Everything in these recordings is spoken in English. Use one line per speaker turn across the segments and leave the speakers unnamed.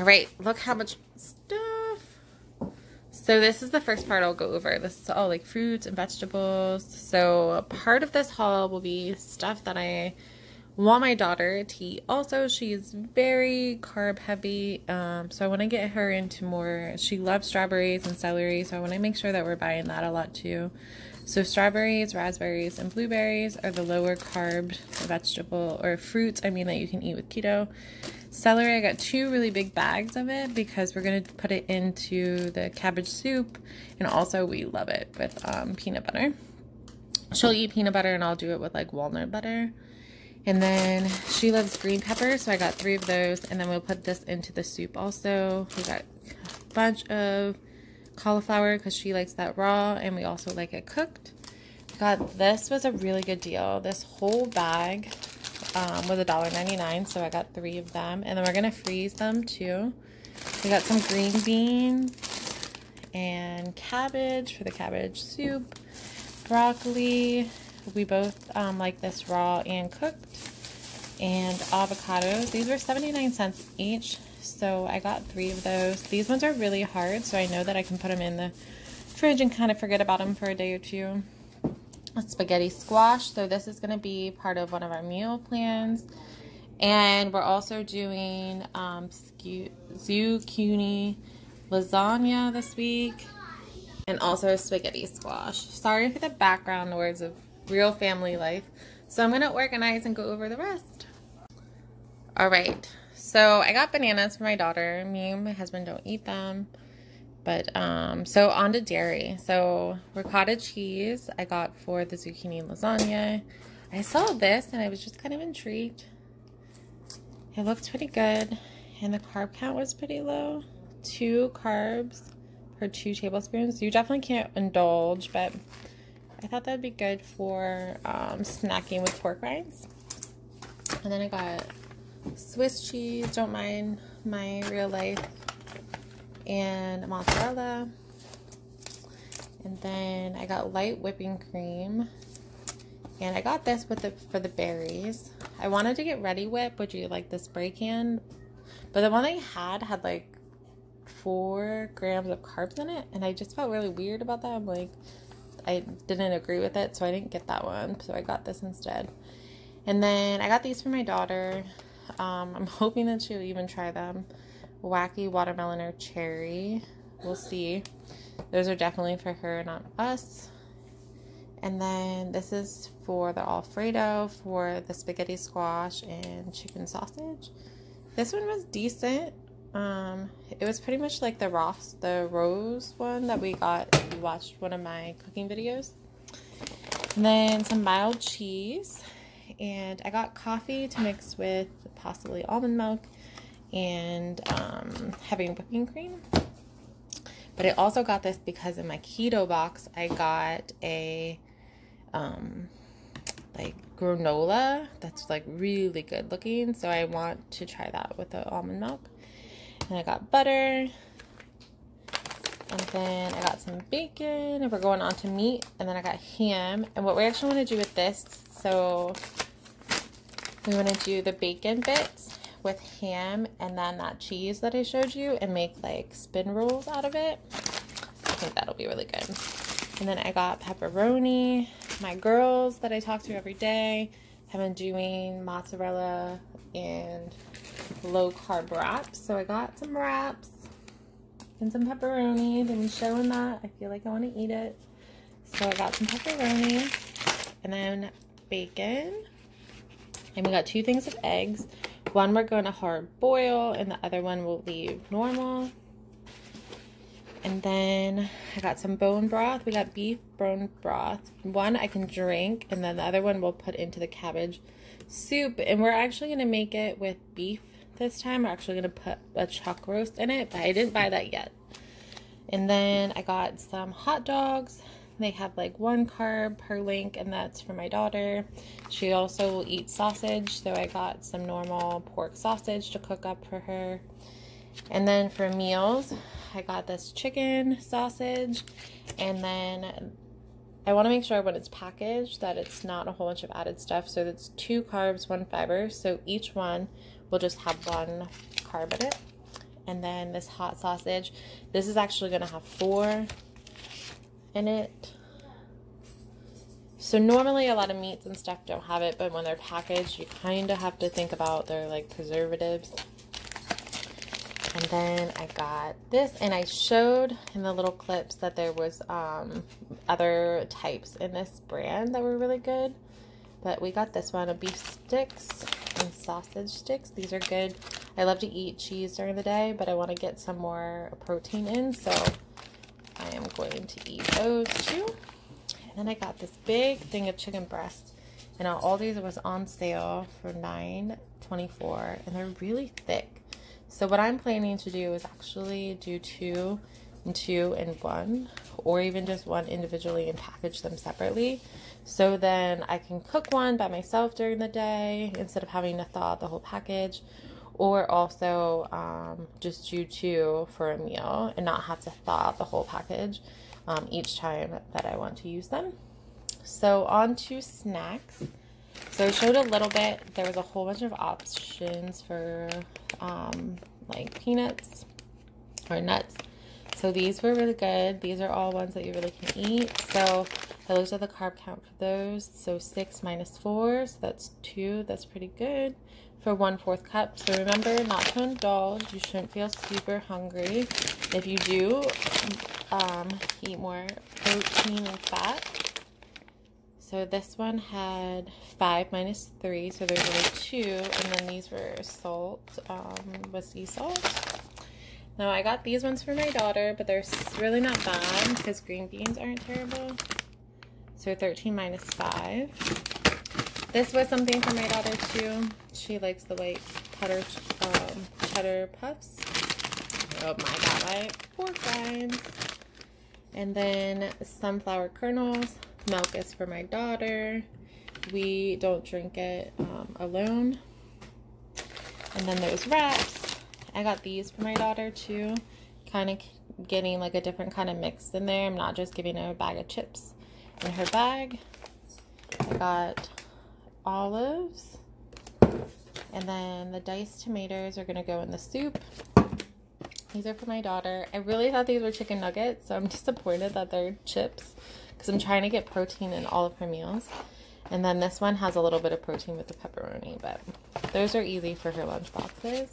All right, look how much stuff. So this is the first part I'll go over. This is all like fruits and vegetables. So part of this haul will be stuff that I want my daughter to eat. Also, she's very carb heavy, um, so I want to get her into more. She loves strawberries and celery, so I want to make sure that we're buying that a lot too. So strawberries, raspberries, and blueberries are the lower carb vegetable or fruits, I mean, that you can eat with keto. Celery, I got two really big bags of it because we're going to put it into the cabbage soup, and also we love it with um, peanut butter. She'll eat peanut butter, and I'll do it with like walnut butter. And then she loves green peppers, so I got three of those. And then we'll put this into the soup also. We got a bunch of cauliflower because she likes that raw, and we also like it cooked. Got this was a really good deal. This whole bag um, was $1.99, so I got three of them. And then we're going to freeze them too. We got some green beans and cabbage for the cabbage soup, broccoli, we both um, like this raw and cooked. And avocados. These were 79 cents each. So I got three of those. These ones are really hard, so I know that I can put them in the fridge and kind of forget about them for a day or two. A spaghetti squash. So this is going to be part of one of our meal plans. And we're also doing um, zucchini lasagna this week. And also spaghetti squash. Sorry for the background noise of real family life. So I'm going to organize and go over the rest. All right. So I got bananas for my daughter. Me and my husband don't eat them. But, um, so on to dairy. So ricotta cheese I got for the zucchini lasagna. I saw this and I was just kind of intrigued. It looked pretty good. And the carb count was pretty low. Two carbs per two tablespoons. You definitely can't indulge, but I thought that'd be good for um, snacking with pork rinds. And then I got Swiss cheese, don't mind my real life, and mozzarella. And then I got light whipping cream. And I got this with the for the berries. I wanted to get Reddi-wip, which you like the spray can. But the one they had had like four grams of carbs in it. And I just felt really weird about that. I'm like, I didn't agree with it, so I didn't get that one. So I got this instead. And then I got these for my daughter. Um, I'm hoping that she'll even try them. Wacky watermelon or cherry. We'll see. Those are definitely for her, not us. And then this is for the Alfredo, for the spaghetti squash and chicken sausage. This one was decent. Um, it was pretty much like the Ross, the rose one that we got if you watched one of my cooking videos. And then some mild cheese. And I got coffee to mix with possibly almond milk and um, having whipping cream. But I also got this because in my keto box, I got a um, like granola that's like really good looking. So I want to try that with the almond milk. And I got butter. And then I got some bacon. And we're going on to meat. And then I got ham. And what we actually want to do with this, so we want to do the bacon bits with ham and then that cheese that I showed you and make like spin rolls out of it. I think that'll be really good. And then I got pepperoni. My girls that I talk to every day have been doing mozzarella and low carb wraps. So I got some wraps and some pepperoni. Didn't show in that. I feel like I want to eat it. So I got some pepperoni and then bacon. And we got two things of eggs. One we're going to hard boil and the other one we'll leave normal. And then I got some bone broth. We got beef bone broth. One I can drink and then the other one we'll put into the cabbage soup. And we're actually going to make it with beef this time. We're actually going to put a chuck roast in it, but I didn't buy that yet. And then I got some hot dogs. They have like one carb per link, and that's for my daughter. She also will eat sausage, so I got some normal pork sausage to cook up for her. And then for meals, I got this chicken sausage, and then I want to make sure when it's packaged that it's not a whole bunch of added stuff. So it's two carbs, one fiber. So each one will just have one carb in it. and then this hot sausage. This is actually going to have four in it. So normally a lot of meats and stuff don't have it, but when they're packaged, you kind of have to think about their like preservatives. And then I got this, and I showed in the little clips that there was um, other types in this brand that were really good. But we got this one, a beef sticks and sausage sticks. These are good. I love to eat cheese during the day, but I want to get some more protein in, so going to eat those two. And then I got this big thing of chicken breast. And all these was on sale for $9.24, and they're really thick. So what I'm planning to do is actually do two and two and one, or even just one individually and package them separately. So then I can cook one by myself during the day instead of having to thaw the whole package, or also um, just do two for a meal and not have to thaw the whole package um, each time that I want to use them. So on to snacks. So I showed a little bit. There was a whole bunch of options for um, like peanuts or nuts. So these were really good. These are all ones that you really can eat. So I looked at the carb count for those. So six minus four, so that's two. That's pretty good for one fourth cup. So remember not to indulge. You shouldn't feel super hungry. If you do, um, eat more protein and fat. So this one had five minus three, so there's only two, and then these were salt, um, with sea salt. Now I got these ones for my daughter, but they're really not bad because green beans aren't terrible. So 13 minus five. This was something for my daughter too. She likes the white cheddar, um, cheddar puffs. Oh my god, my pork rinds. And then sunflower kernels milk is for my daughter. We don't drink it um, alone. And then those wraps. I got these for my daughter too. Kind of getting like a different kind of mix in there. I'm not just giving her a bag of chips in her bag. I got olives. And then the diced tomatoes are going to go in the soup. These are for my daughter. I really thought these were chicken nuggets, so I'm disappointed that they're chips because I'm trying to get protein in all of her meals. And then this one has a little bit of protein with the pepperoni, but those are easy for her lunch boxes.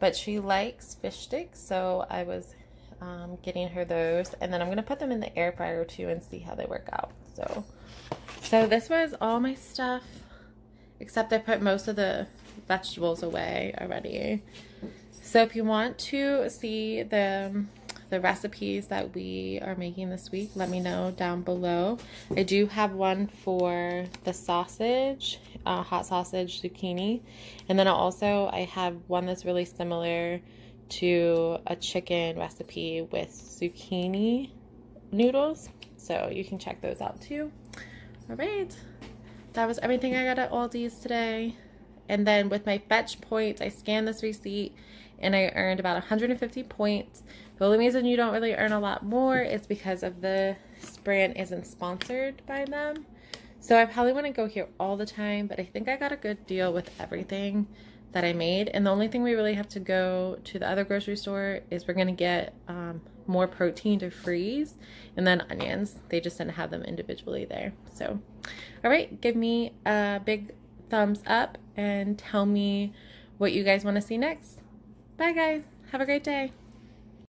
But she likes fish sticks, so I was um, getting her those. And then I'm going to put them in the air fryer too and see how they work out. So, so this was all my stuff, except I put most of the vegetables away already. So if you want to see the the recipes that we are making this week, let me know down below. I do have one for the sausage, uh, hot sausage zucchini. And then also I have one that's really similar to a chicken recipe with zucchini noodles. So you can check those out too. All right. That was everything I got at Aldi's today. And then with my fetch points, I scanned this receipt and I earned about 150 points. The only reason you don't really earn a lot more is because of the brand isn't sponsored by them. So I probably wouldn't go here all the time, but I think I got a good deal with everything that I made. And the only thing we really have to go to the other grocery store is we're going to get um, more protein to freeze and then onions. They just didn't have them individually there. So, all right, give me a big thumbs up and tell me what you guys want to see next. Bye, guys. Have a great day.